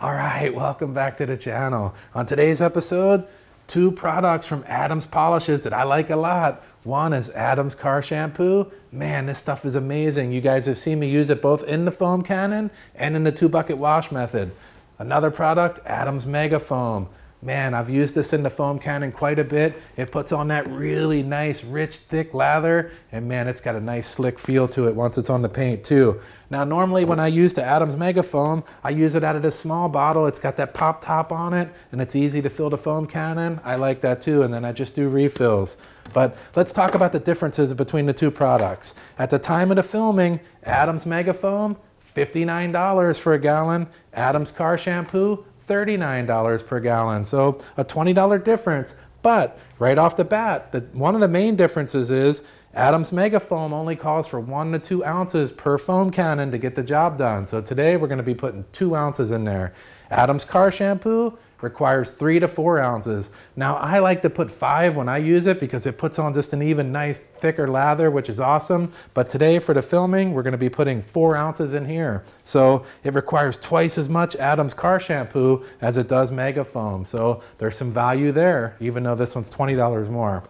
All right, welcome back to the channel. On today's episode, two products from Adams Polishes that I like a lot. One is Adams Car Shampoo. Man, this stuff is amazing. You guys have seen me use it both in the foam cannon and in the two bucket wash method. Another product, Adams Mega Foam. Man, I've used this in the foam cannon quite a bit. It puts on that really nice, rich, thick lather, and man, it's got a nice slick feel to it once it's on the paint too. Now, normally when I use the Adams Mega Foam, I use it out of this small bottle. It's got that pop top on it, and it's easy to fill the foam cannon. I like that too, and then I just do refills. But let's talk about the differences between the two products. At the time of the filming, Adams Mega Foam, $59 for a gallon. Adams Car Shampoo, $39 per gallon. So a $20 difference. But right off the bat, the, one of the main differences is Adams Mega Foam only calls for one to two ounces per foam cannon to get the job done. So today we're going to be putting two ounces in there. Adams Car Shampoo, requires three to four ounces. Now I like to put five when I use it because it puts on just an even nice thicker lather, which is awesome. But today for the filming, we're gonna be putting four ounces in here. So it requires twice as much Adams car shampoo as it does Mega Foam. So there's some value there, even though this one's $20 more.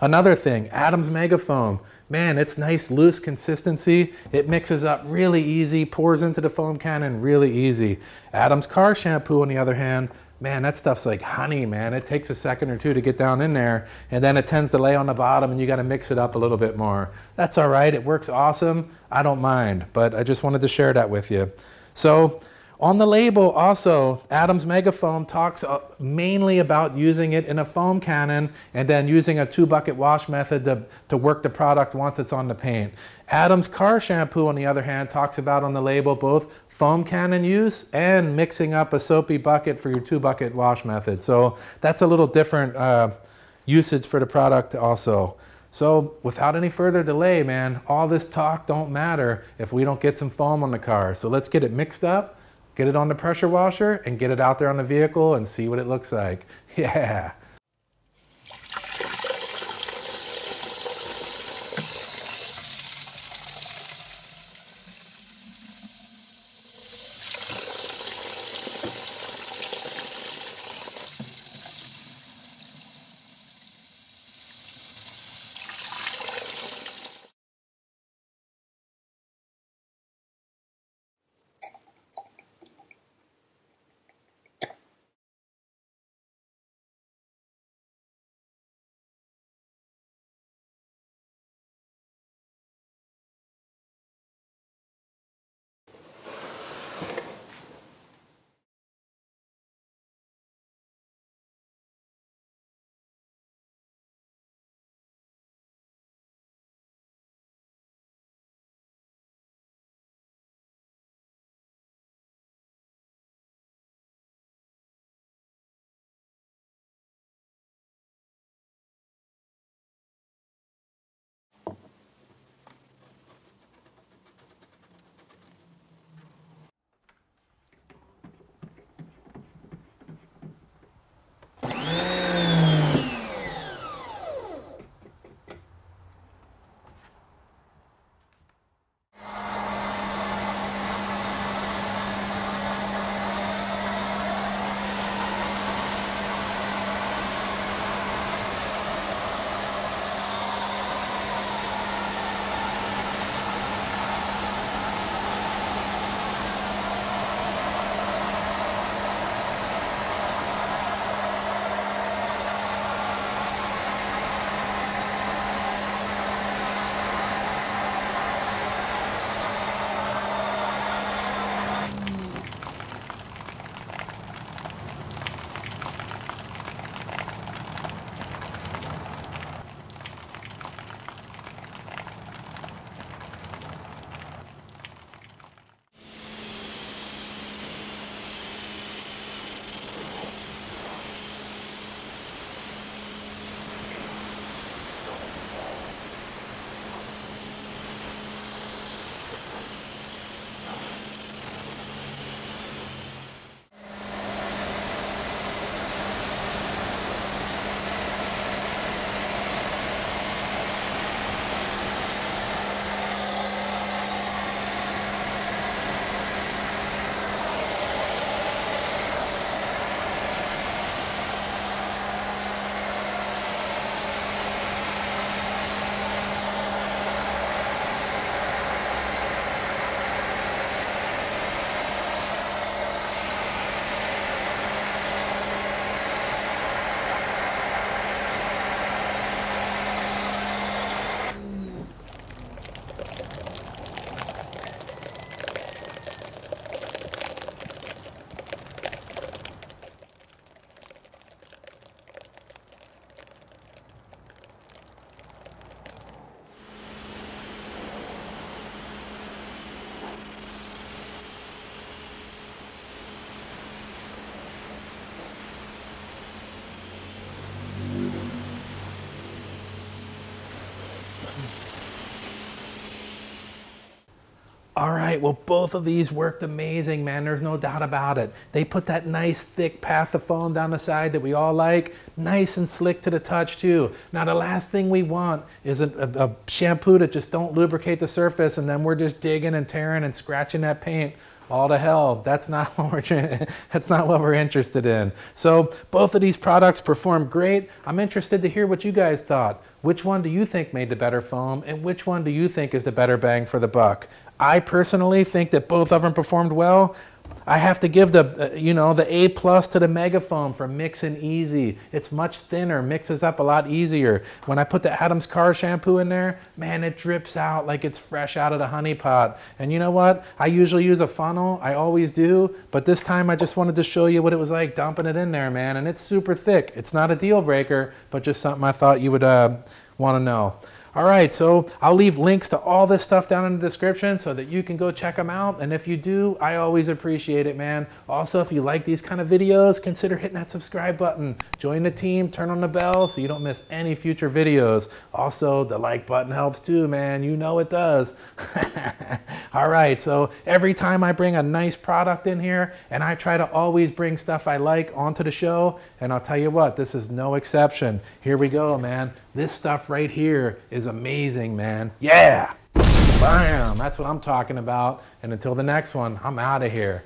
Another thing, Adams Mega Foam. Man, it's nice loose consistency. It mixes up really easy, pours into the foam cannon really easy. Adams Car Shampoo, on the other hand, man, that stuff's like honey, man. It takes a second or two to get down in there, and then it tends to lay on the bottom, and you got to mix it up a little bit more. That's all right. It works awesome. I don't mind, but I just wanted to share that with you. So on the label also, Adams Megafoam talks uh, mainly about using it in a foam cannon and then using a two bucket wash method to, to work the product once it's on the paint. Adams Car Shampoo, on the other hand, talks about on the label both foam cannon use and mixing up a soapy bucket for your two bucket wash method. So that's a little different uh, usage for the product also. So without any further delay, man, all this talk don't matter if we don't get some foam on the car. So let's get it mixed up get it on the pressure washer and get it out there on the vehicle and see what it looks like. Yeah. Right, well, both of these worked amazing, man. There's no doubt about it. They put that nice thick path of foam down the side that we all like, nice and slick to the touch too. Now, the last thing we want is a, a, a shampoo that just don't lubricate the surface and then we're just digging and tearing and scratching that paint all to hell. That's not what we're that's not what we're interested in. So both of these products perform great. I'm interested to hear what you guys thought. Which one do you think made the better foam and which one do you think is the better bang for the buck? I personally think that both of them performed well. I have to give the, uh, you know, the A plus to the Megafoam for mixing easy. It's much thinner, mixes up a lot easier. When I put the Adams Car shampoo in there, man, it drips out like it's fresh out of the honey pot. And you know what? I usually use a funnel. I always do. But this time I just wanted to show you what it was like dumping it in there, man. And it's super thick. It's not a deal breaker, but just something I thought you would uh, want to know. All right, so I'll leave links to all this stuff down in the description so that you can go check them out. And if you do, I always appreciate it, man. Also, if you like these kind of videos, consider hitting that subscribe button. Join the team, turn on the bell so you don't miss any future videos. Also, the like button helps too, man. You know it does. all right, so every time I bring a nice product in here, and I try to always bring stuff I like onto the show, and I'll tell you what, this is no exception. Here we go, man. This stuff right here is amazing, man. Yeah! Bam! That's what I'm talking about. And until the next one, I'm out of here.